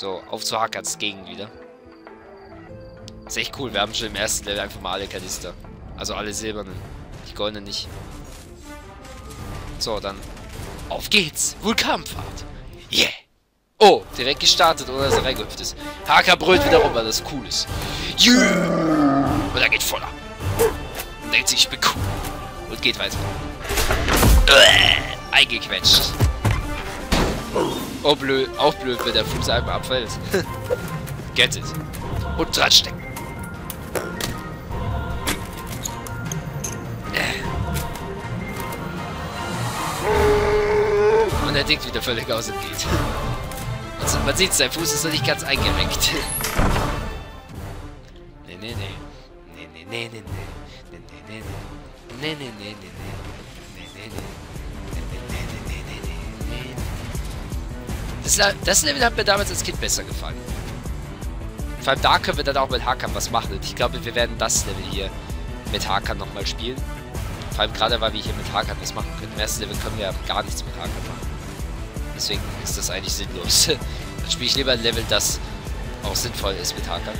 So, auf zu Hakats Gegend wieder. Ist echt cool, wir haben schon im ersten Level einfach mal alle Kanister. Also alle silbernen. Die goldenen nicht. So, dann auf geht's. Vulkanpfad. Yeah. Oh, direkt gestartet, ohne dass er reingehüpft ist. Haka brüllt wieder rum, weil das cool ist. Yeah. Und er geht voll ab. Und denkt sich, ich bin cool. Und geht weiter. Äh, eingequetscht. Oh, blöd. Auch blöd, wenn der Fuß einfach abfällt. Get it. Und dran stecken. Und er denkt wieder völlig aus und geht. Also man sieht, sein Fuß ist noch nicht ganz eingerenkt. Nee, nee, nee. Nee, nee, nee, nee, nee. Nee, nee, nee, nee. Nee, nee, nee, nee, nee. Das, das Level hat mir damals als Kind besser gefallen. Vor allem da können wir dann auch mit Hakan was machen. Und ich glaube, wir werden das Level hier mit Hakan nochmal spielen. Vor allem gerade, weil wir hier mit Hakan was machen können. Im ersten Level können wir ja gar nichts mit Hakan machen. Deswegen ist das eigentlich sinnlos. Dann spiele ich lieber ein Level, das auch sinnvoll ist mit Hakan.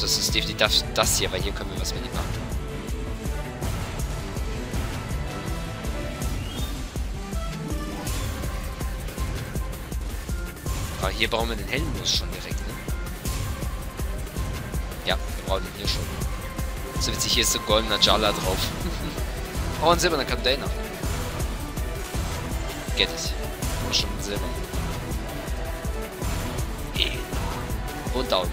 Das ist definitiv das hier, weil hier können wir was mit ihm machen. Hier brauchen wir den Heldenmus schon direkt, ne? Ja, wir brauchen den hier schon. So witzig, hier ist so ein goldener Jala drauf. oh, ein silberner Container. Get it. Oh, schon Silber. Und down.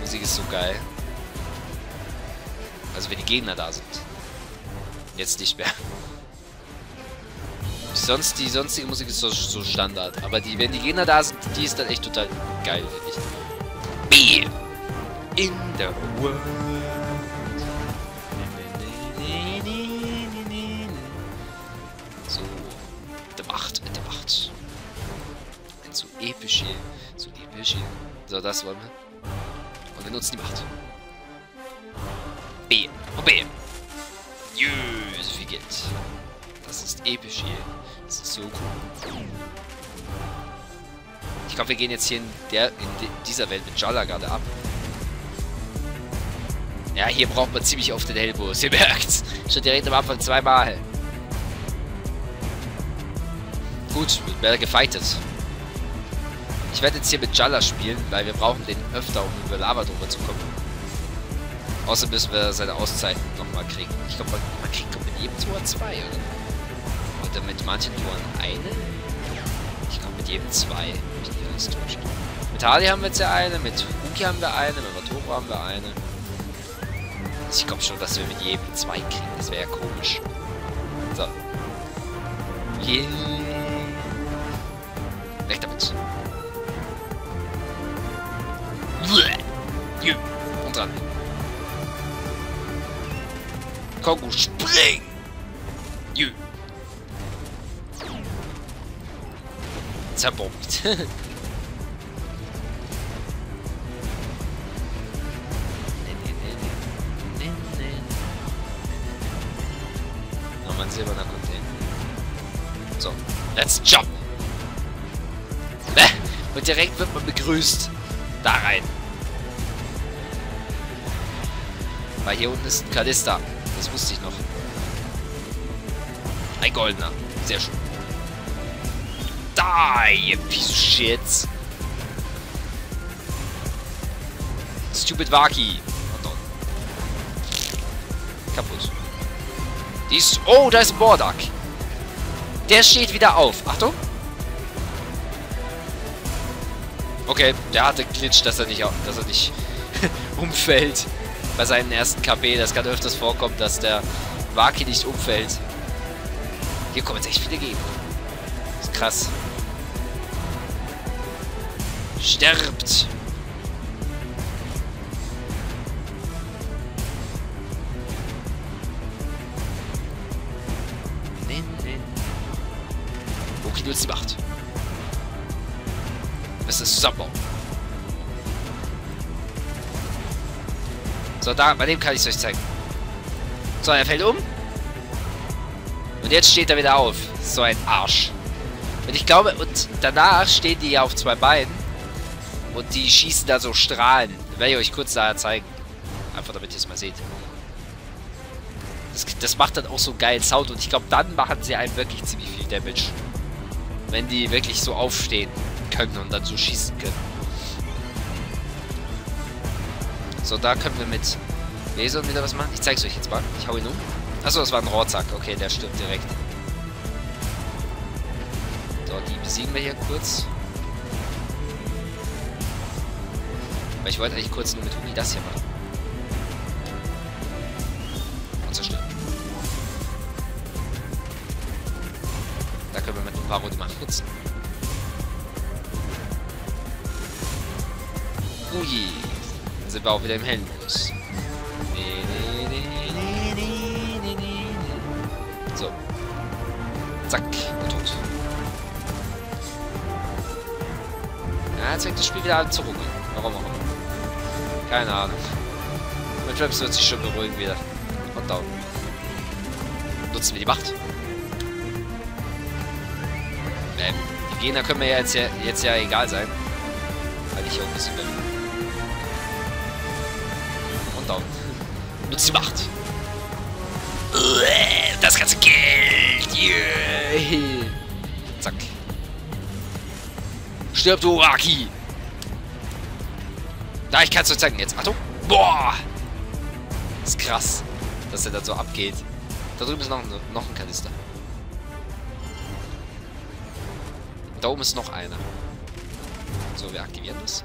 Musik ist so geil. Also wenn die Gegner da sind. Jetzt nicht mehr. Sonst, die sonstige Musik ist so, so Standard. Aber die, wenn die Gegner da sind, die ist dann echt total geil, finde ich. Be in the world. So. Der Macht mit der Macht. Ein so episch hier. So episch hier. So, das wollen wir. Und wir nutzen die Macht. B. Und B. Jö, so viel. Das ist episch hier. Das ist so cool. Ich glaube, wir gehen jetzt hier in, der, in dieser Welt mit Jalla gerade ab. Ja, hier braucht man ziemlich oft den Hellbus. Ihr merkt's. Schon direkt am Anfang zweimal. Gut, wird mehr gefightet. Ich werde jetzt hier mit Jalla spielen, weil wir brauchen den öfter, um über Lava drüber zu kommen. Außer müssen wir seine Auszeiten nochmal kriegen. Ich glaube, man, man kriegt mit jedem Tor zwei, oder? Oder mit manchen Toren eine? Ich glaube mit jedem zwei. Ich nicht alles täuscht. Mit Harley haben wir jetzt ja eine, mit Huki haben wir eine, mit Matoro haben wir eine. Also ich glaube schon, dass wir mit jedem zwei kriegen. Das wäre ja komisch. So. Yeah. Weg damit. Und dran. Kongo, spring! Zerbombt. Nochmal ein silberner Container. So, let's jump! Und direkt wird man begrüßt. Da rein. Weil hier unten ist ein Kalista. Das wusste ich noch. Ein goldener. Sehr schön. Die, you piece of shit. Stupid Waki. Kaputt. Die ist... Oh, da ist ein Bordak. Der steht wieder auf. Achtung. Okay, der hatte Glitch, dass er nicht, dass er nicht umfällt bei seinen ersten KP. Das kann öfters vorkommen, dass der Waki nicht umfällt. Hier kommen jetzt echt viele Gegner. Das ist krass. Sterbt! Wookie nutzt die Macht. Das ist Zusammenbau. So, da, bei dem kann ich es euch zeigen. So, er fällt um. Und jetzt steht er wieder auf. So ein Arsch. Und ich glaube, und danach stehen die ja auf zwei Beinen. Und die schießen da so Strahlen. Werde ich euch kurz daher zeigen. Einfach damit ihr es mal seht. Das, das macht dann auch so geil Sound. Und ich glaube, dann machen sie einem wirklich ziemlich viel Damage. Wenn die wirklich so aufstehen können und dann so schießen können. So, da können wir mit Laser wieder was machen. Ich zeig's euch jetzt mal. Ich hau ihn um. Achso, das war ein Rohrzack. Okay, der stirbt direkt. So, die besiegen wir hier kurz. Weil ich wollte eigentlich kurz nur mit Huni das hier machen. Und zerstören. Da können wir mit ein paar Runden mal nutzen. Ui. Dann sind wir auch wieder im Heldenmodus. So. Zack. Und tot. Ja, jetzt fängt das Spiel wieder an zu ruckeln. Warum auch immer. Keine Ahnung. Mit Raps wird sich schon beruhigen wieder. Und down. Nutzen wir die Macht. Ähm, die Gegner können mir ja jetzt, ja jetzt ja egal sein. Weil ich hier ein bisschen bin. Und down. Nutzt die Macht. Das ganze Geld. Yeah. Zack. Stirb, du Raki. Da, ich kann es euch zeigen jetzt. Achtung. Boah. Das ist krass, dass er dann so abgeht. Da drüben ist noch, noch ein Kanister. Da oben ist noch einer. So, wir aktivieren das.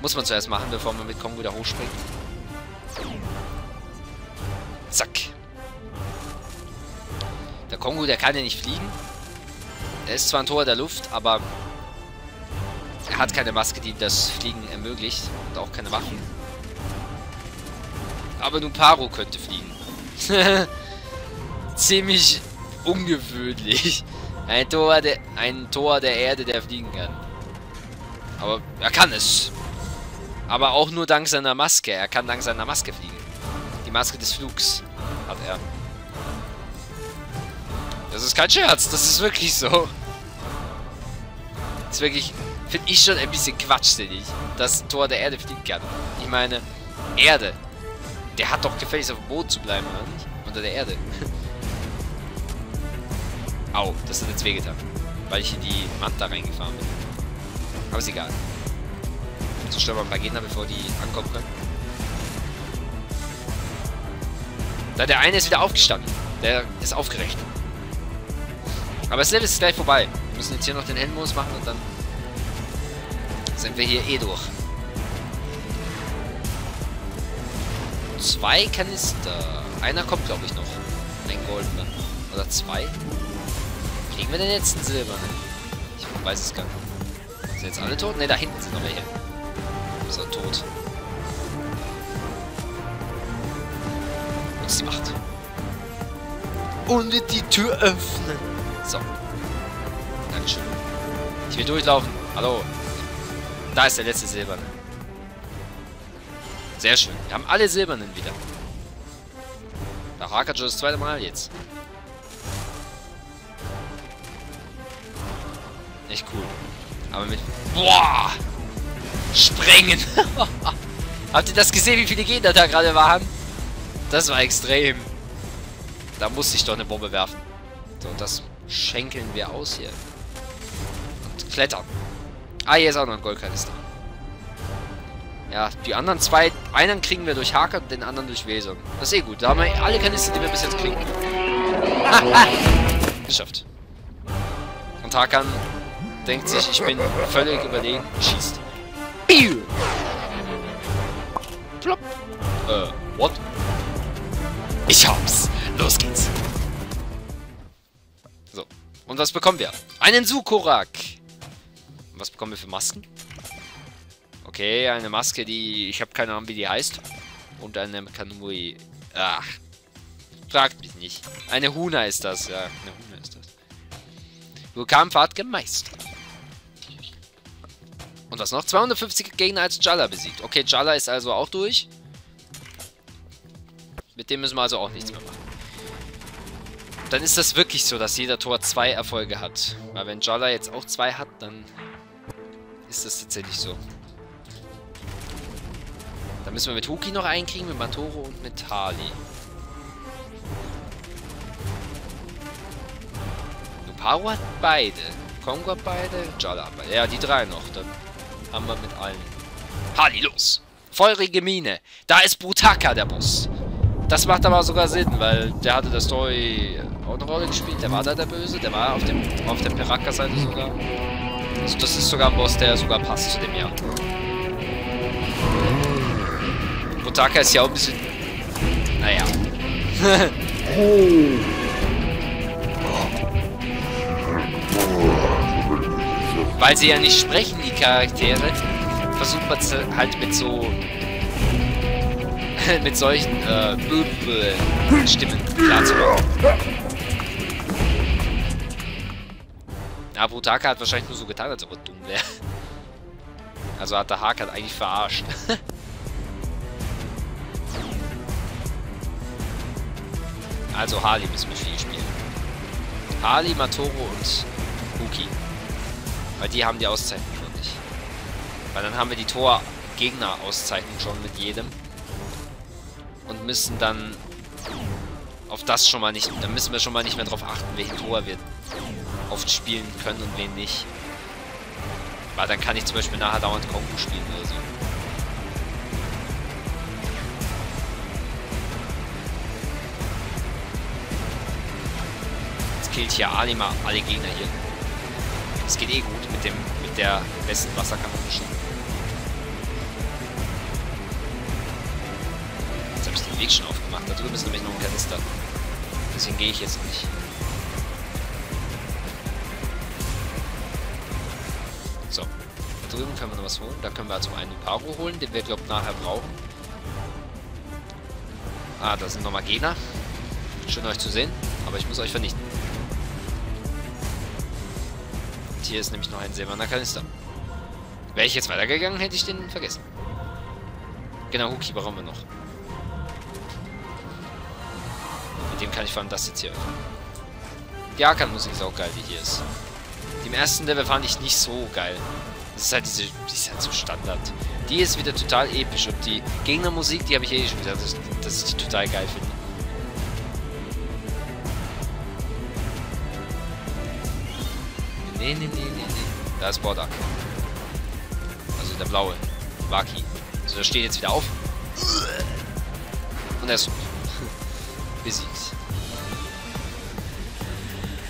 Muss man zuerst machen, bevor man mit Kongo da hochspringt. Zack. Der Kongo, der kann ja nicht fliegen. Er ist zwar ein Tor der Luft, aber er hat keine Maske, die das Fliegen ermöglicht. Und auch keine Waffen. Aber nun Paro könnte fliegen. Ziemlich ungewöhnlich. Ein Tor, der, ein Tor der Erde, der fliegen kann. Aber er kann es. Aber auch nur dank seiner Maske. Er kann dank seiner Maske fliegen. Die Maske des Flugs hat er. Das ist kein Scherz. Das ist wirklich so. Das ist wirklich, finde ich schon ein bisschen quatschsinnig, dass Tor der Erde fliegen kann. Ich meine, Erde. Der hat doch gefälligst auf dem Boden zu bleiben, oder nicht? Unter der Erde. Au, das hat jetzt wehgetan. Weil ich in die Manta reingefahren bin. Aber ist egal. Zerstören wir ein paar Gegner, bevor die ankommen können. Da der eine ist wieder aufgestanden. Der ist aufgerecht. Aber das Level ist gleich vorbei. Wir müssen jetzt hier noch den Heldenmodus machen und dann sind wir hier eh durch. Zwei Kanister. Einer kommt, glaube ich, noch. Ein goldener. Oder zwei. Kriegen wir denn jetzt einen silbernen? Ich weiß es gar nicht. Sind jetzt alle tot? Ne, da hinten sind noch welche. Ist er tot. Nutzt die Macht. Und die Tür öffnen. So. Dankeschön. Ich will durchlaufen. Hallo. Da ist der letzte Silberne. Sehr schön. Wir haben alle Silbernen wieder. Da hakert das zweite Mal jetzt. Echt cool. Aber mit... Boah! Sprengen! Habt ihr das gesehen, wie viele Gegner da gerade waren? Das war extrem. Da musste ich doch eine Bombe werfen. So, das schenkeln wir aus hier. Und klettern. Ah, hier ist auch noch ein Goldkanister. Ja, die anderen zwei, einen kriegen wir durch Haker, den anderen durch Wesung. Das ist eh gut. Da haben wir alle Kanister, die wir bis jetzt kriegen. Geschafft. Und Hakan denkt sich, ich bin völlig überlegen, schießt. Biu! Plop. Äh, what? Ich hab's. Los geht's. So. Und was bekommen wir? Einen Sukorak. Was bekommen wir für Masken? Okay, eine Maske, die... Ich habe keine Ahnung, wie die heißt. Und eine Kanui... Ach. Fragt mich nicht. Eine Huna ist das, ja. Eine Huna ist das. Vulkanpfad gemeistert. Und was noch? 250 Gegner als Jalla besiegt. Okay, Jalla ist also auch durch. Mit dem müssen wir also auch nichts mehr machen. dann ist das wirklich so, dass jeder Tor zwei Erfolge hat. Weil wenn Jala jetzt auch zwei hat, dann ist das tatsächlich so. Dann müssen wir mit Huki noch einkriegen, mit Matoro und mit Harley. Nuparu hat beide. Kongo hat beide, Jala hat beide. Ja, die drei noch. Dann haben wir mit allen. Harley, los! Feurige Mine. Da ist Butaka, der Boss. Das macht aber sogar Sinn, weil der hatte der Story auch eine Rolle gespielt. Der war da der Böse, der war auf dem auf der Peraka-Seite sogar. Also das ist sogar ein Boss, der sogar passt zu dem Jahr. Butaka ist ja auch ein bisschen... Naja. Weil sie ja nicht sprechen, die Charaktere, versucht man halt mit so mit solchen äh, Stimmen klarzukommen. Ja, Butaka hat wahrscheinlich nur so getan, als ob er dumm wäre. Also hat der Haak halt eigentlich verarscht. also Harley müssen wir viel spielen. Harley, Matoro und Huki. Weil die haben die Auszeichnung schon nicht. Weil dann haben wir die Tor-Gegner-Auszeichnung schon mit jedem und müssen dann auf das schon mal nicht, dann müssen wir schon mal nicht mehr darauf achten, welchen Tor wir oft spielen können und wen nicht. Weil dann kann ich zum Beispiel nachher dauernd Kongo spielen oder so. Jetzt killt hier Alima alle Gegner hier. Es geht eh gut mit dem mit der besten Wasserkanone schon. den Weg schon aufgemacht. Da drüben ist nämlich noch ein Kanister. Deswegen gehe ich jetzt nicht. Können wir noch was holen. Da können wir also einen Paro holen, den wir, glaube ich, nachher brauchen. Ah, da sind nochmal Gegner. Schön euch zu sehen. Aber ich muss euch vernichten. Und hier ist nämlich noch ein silberner Kanister. Wäre ich jetzt weitergegangen, hätte ich den vergessen. Genau, Huki brauchen wir noch. Mit dem kann ich vor allem das jetzt hier öffnen. Die Arkan-Musik ist auch geil, die hier ist. Im ersten Level fand ich nicht so geil. Das ist halt diese, die ist halt so Standard. Die ist wieder total episch und die Gegnermusik, die habe ich eh schon gesagt, dass, dass ich die total geil finde. Nee, nee, nee, nee, nee. Da ist Bordak. Also der blaue. Waki. Also der steht jetzt wieder auf. Und er ist besiegt.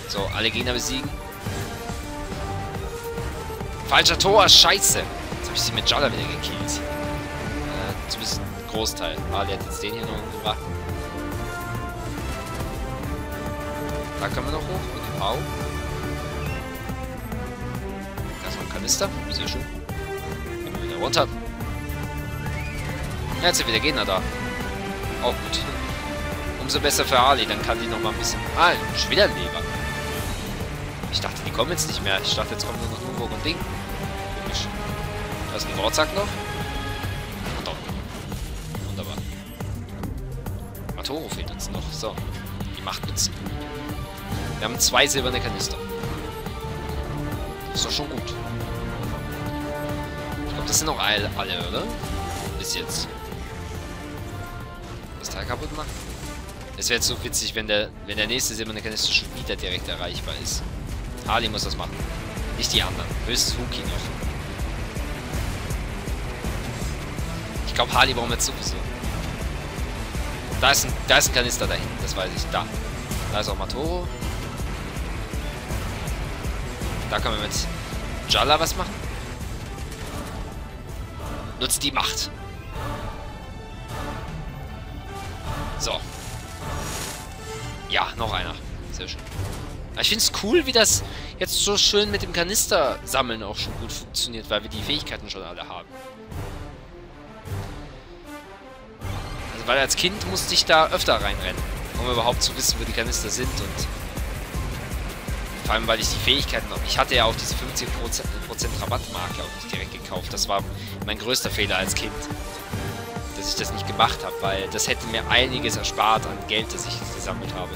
So, alle Gegner besiegen. Falscher Tor, scheiße. Jetzt habe ich sie mit Jalla wieder gekillt. Äh, zumindest ein Großteil. Ali hat jetzt den hier noch umgebracht. Da können wir noch hoch dem Pau. Da ist noch ein Kanister. Sehr schön. Gehen wir wieder runter. Ja, jetzt sind wieder Gegner da. Auch gut. Umso besser für Ali, dann kann die noch mal ein bisschen... Ah, schon wieder ein Leber. Ich dachte, die kommen jetzt nicht mehr. Ich dachte, jetzt kommen nur noch Nurburg und Ding. Da ist ein Nordsack noch. Und. Wunderbar. Matoro fehlt uns noch. So. Die Macht nutzen. Wir haben zwei silberne Kanister. Ist doch schon gut. Ich glaube, das sind auch alle, oder? Bis jetzt. Das Teil kaputt machen. Es wäre jetzt so witzig, wenn der, wenn der nächste silberne Kanister schon wieder direkt erreichbar ist. Harley muss das machen. Nicht die anderen. Höchstens Huki noch. Ich glaube, Harley brauchen wir jetzt sowieso. Da ist, ein, da ist ein Kanister dahin, das weiß ich. Da. Da ist auch Matoro. Da können wir mit Jalla was machen. Nutzt die Macht. So. Ja, noch einer. Sehr schön. Ich finde es cool, wie das jetzt so schön mit dem Kanister sammeln auch schon gut funktioniert, weil wir die Fähigkeiten schon alle haben. Weil als Kind musste ich da öfter reinrennen, um überhaupt zu wissen, wo die Kanister sind und vor allem, weil ich die Fähigkeiten noch... Ich hatte ja auch diese 50% Rabattmarke auch nicht direkt gekauft. Das war mein größter Fehler als Kind. Dass ich das nicht gemacht habe, weil das hätte mir einiges erspart an Geld, das ich gesammelt habe.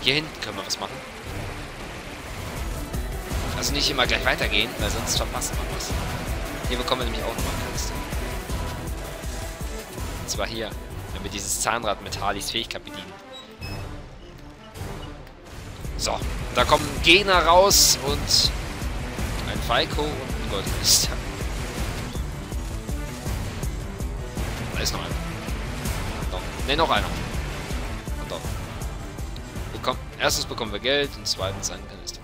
Hier hinten können wir was machen. Also nicht immer gleich weitergehen, weil sonst verpasst man was. Hier bekommen wir nämlich auch noch einen Kanister. Und zwar hier, wenn wir dieses Zahnrad mit Harleys Fähigkeit bedienen. So, da kommen Gegner raus und ein Falco und ein Goldkanister. Da ist noch einer. Ne, noch einer. Und doch. Bekomm Erstens bekommen wir Geld und zweitens einen Kanister.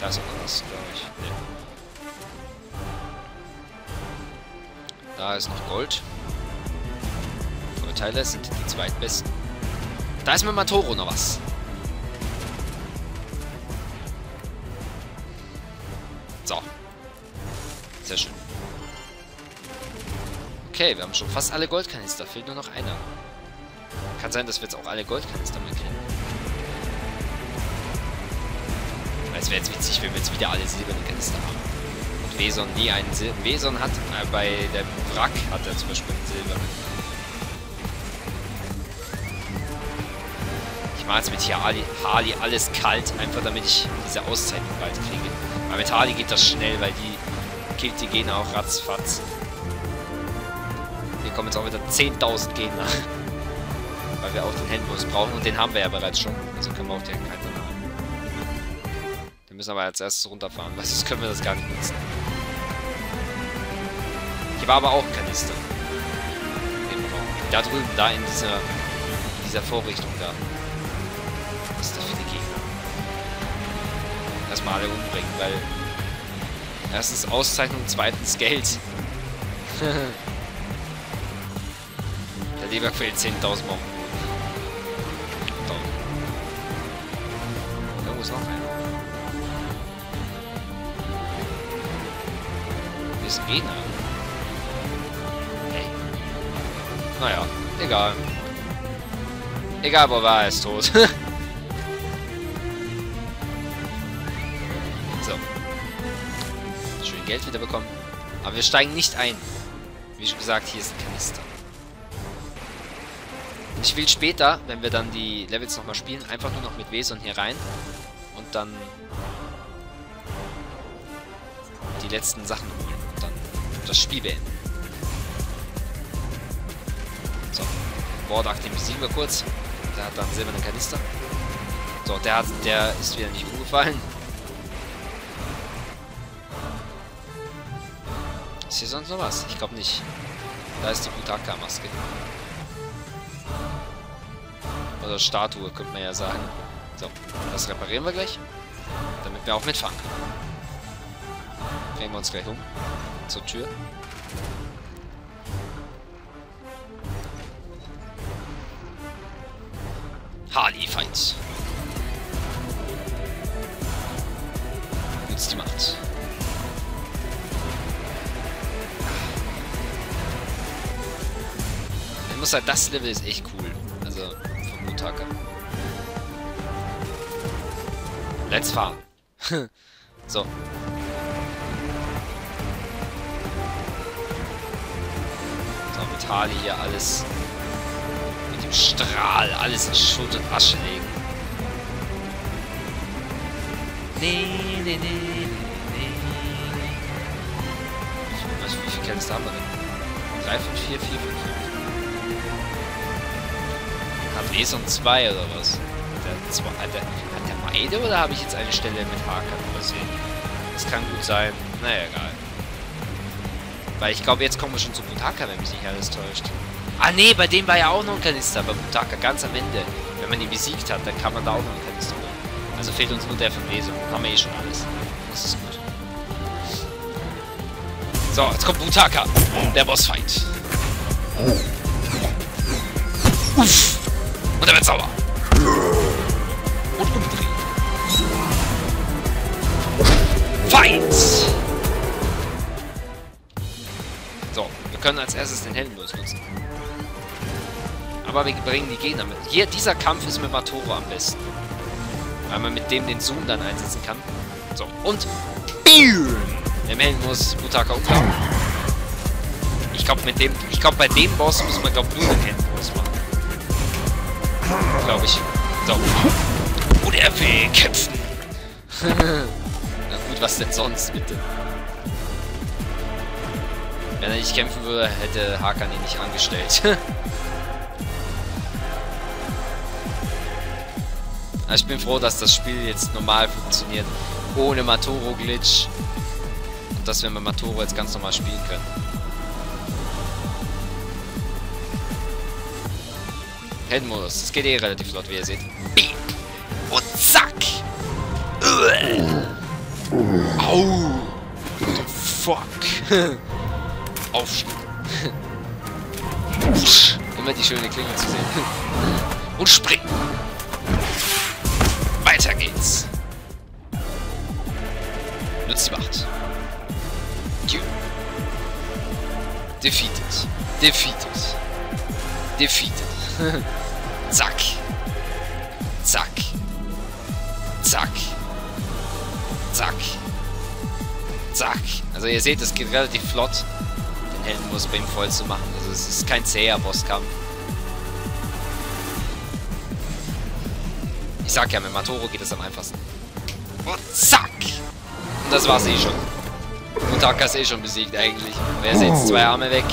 Da ist noch was, glaube ich. Nee. Da ist noch Gold. Goldteile sind die zweitbesten. Da ist mit Matoro noch was. So. Sehr schön. Okay, wir haben schon fast alle Goldkanister. Fehlt nur noch einer. Kann sein, dass wir jetzt auch alle Goldkanister mitkriegen. Es wäre jetzt witzig, wenn wir jetzt wieder alle silbernen Kanister haben. Und Weson nie einen Sil Weson hat, äh, bei dem Wrack hat er zum Beispiel einen silbernen. Jetzt mit Harley, Harley alles kalt, einfach damit ich diese Auszeiten bald kriege. Aber mit Harley geht das schnell, weil die killt die Gegner auch ratzfatz. Hier kommen jetzt auch wieder 10.000 Gegner. Weil wir auch den Handbus brauchen und den haben wir ja bereits schon. Also können wir auch den keinen haben. Den müssen aber als erstes runterfahren, weil sonst können wir das gar nicht nutzen. Hier war aber auch ein Kanister. Da drüben, da in dieser, in dieser Vorrichtung da. Alle umbringen, weil erstens Auszeichnung, zweitens Geld. Der Leber quält 10.000 Mal. Irgendwo ist noch einer. Ist ein Gegner. Hey. Naja, egal. Egal, wo war er ist tot. Geld wieder bekommen. Aber wir steigen nicht ein. Wie schon gesagt, hier ist ein Kanister. Ich will später, wenn wir dann die Levels nochmal spielen, einfach nur noch mit Weson hier rein. Und dann die letzten Sachen holen. Und dann das Spiel beenden. So. Bord aktivisieren wir kurz. Der hat dann silbernen Kanister. So, der, hat, der ist wieder nicht umgefallen. Ist hier sonst noch was? Ich glaube nicht. Da ist die Butaka-Maske. Oder Statue, könnte man ja sagen. So, das reparieren wir gleich. Damit wir auch mitfahren können. Drehen wir uns gleich um. Zur Tür. Harley Fight. Nutzt die Macht. Muss sagen, das Level ist echt cool. Also, Attacke. Let's fahren. so. So, mit Harley hier alles mit dem Strahl alles in Schutt und Asche legen. Nee, nee, nee, nee, nee. Was, wie viel Kanister haben wir denn? 3 von 4, 4 von 5. Weson 2 oder was? Hat der, hat, der, hat der beide oder habe ich jetzt eine Stelle mit Hakan übersehen? Das kann gut sein. Naja, egal. Weil ich glaube, jetzt kommen wir schon zu Butaka, wenn mich nicht alles täuscht. Ah nee, bei dem war ja auch noch ein Kanister. Bei Butaka ganz am Ende. Wenn man ihn besiegt hat, dann kann man da auch noch einen Kanister holen. Also fehlt uns nur der von Weson. Haben wir eh schon alles. Das ist gut. So, jetzt kommt Butaka. Der Bossfight. Uff. Und er wird sauer. Und umdrehen. Fight! So, wir können als erstes den Heldenlos nutzen. Aber wir bringen die Gegner mit. Hier, dieser Kampf ist mit Matoro am besten. Weil man mit dem den Zoom dann einsetzen kann. So, und... BIM! Im Heldenlos Butaka umlaufen. Ich glaube, mit dem... Ich glaube, bei dem Boss muss man, glaube nur den Heldenlos machen. Glaube ich. So. Er will kämpfen. Na gut, was denn sonst, bitte? Wenn er nicht kämpfen würde, hätte Hakan ihn nicht angestellt. ich bin froh, dass das Spiel jetzt normal funktioniert. Ohne Matoro-Glitch. Und dass wir mit Matoro jetzt ganz normal spielen können. Heldenmodus. Das geht eh relativ flott, wie ihr seht. Und zack! Au! Fuck! Aufstehen. Immer die schöne Klinge zu sehen. Und springen! Weiter geht's! Nutzt die Macht. Defeated. Defeated. Defeated. Zack. Zack. Zack. Zack. Zack. Also ihr seht, es geht relativ flott, den Heldenmus bei ihm voll zu machen. Also es ist kein zäher Bosskampf. Ich sag ja, mit Matoro geht es am einfachsten. Und zack! Und das war's eh schon. Mutaka ist eh schon besiegt eigentlich. Wer ist jetzt zwei Arme weg?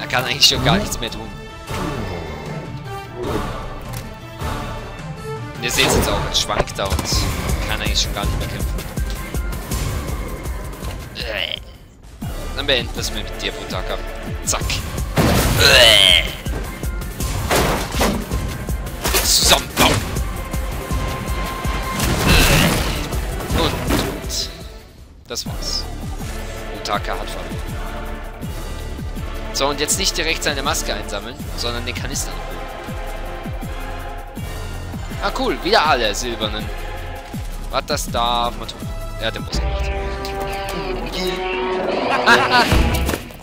Er kann eigentlich schon gar nichts mehr tun. Und ihr seht es jetzt auch, jetzt schwankt er und kann eigentlich schon gar nicht mehr kämpfen. Dann beenden wir es mit dir, Butaka. Zack. Zusammenbauen. Und das war's. Butaka hat verloren. So, und jetzt nicht direkt seine Maske einsammeln, sondern den Kanister noch. Ah, cool. Wieder alle silbernen. Was das darf man tun. Er hat den Boss gemacht.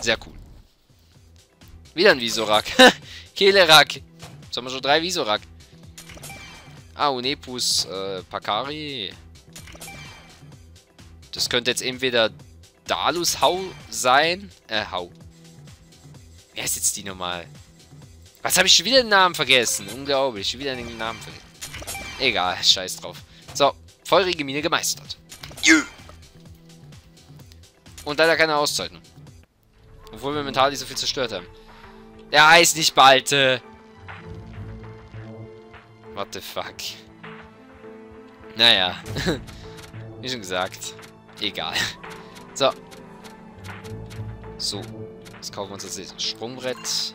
Sehr cool. Wieder ein Visorak. Kelerak. Jetzt haben wir schon drei Visorak. Ah, Unepus äh, Pakari. Das könnte jetzt entweder Dalus Hau sein. Äh, Hau. Wer ist jetzt die nochmal? Was habe ich schon wieder den Namen vergessen? Unglaublich. Schon wieder den Namen vergessen. Egal, scheiß drauf. So, feurige Mine gemeistert. Und leider keine Auszeichnung. Obwohl wir mental nicht so viel zerstört haben. Der heißt nicht Balte. What the fuck. Naja. Wie schon gesagt. Egal. So. So. Jetzt kaufen wir uns das Sprungbrett.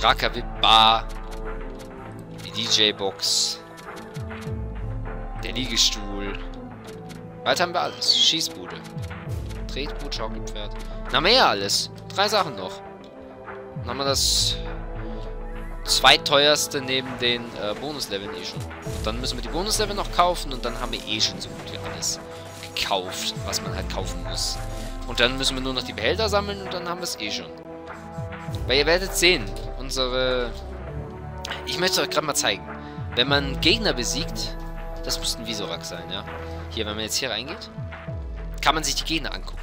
Rakavip Bar. Die DJ-Box. Der Liegestuhl. Weiter haben wir alles. Schießbude. Tretboot, Schaukelpferd. Na mehr alles. Drei Sachen noch. Dann haben wir das zweiteuerste neben den äh, Bonusleveln eh schon. Und dann müssen wir die Bonuslevel noch kaufen und dann haben wir eh schon so gut wie alles gekauft, was man halt kaufen muss. Und dann müssen wir nur noch die Behälter sammeln und dann haben wir es eh schon. Weil ihr werdet sehen, unsere ich möchte euch gerade mal zeigen. Wenn man Gegner besiegt, das müsste ein Visorak sein, ja. Hier, wenn man jetzt hier reingeht, kann man sich die Gegner angucken.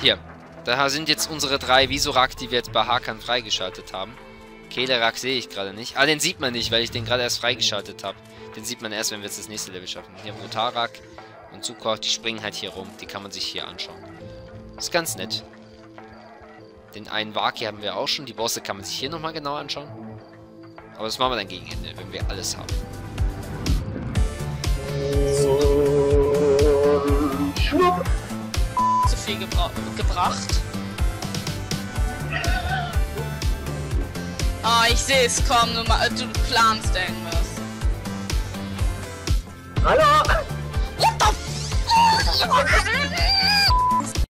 Hier, da sind jetzt unsere drei Visorak, die wir jetzt bei Hakan freigeschaltet haben. Kelerak sehe ich gerade nicht. Ah, den sieht man nicht, weil ich den gerade erst freigeschaltet habe. Den sieht man erst, wenn wir jetzt das nächste Level schaffen. Hier Motarak und Zukor, die springen halt hier rum. Die kann man sich hier anschauen. ist ganz nett. Den einen Waki haben wir auch schon. Die Bosse kann man sich hier nochmal genau anschauen. Aber das machen wir dann gegen Ende, wenn wir alles haben. Zu viel gebra gebracht. Oh, ich sehe es, komm, du, du planst irgendwas. Hallo! What the f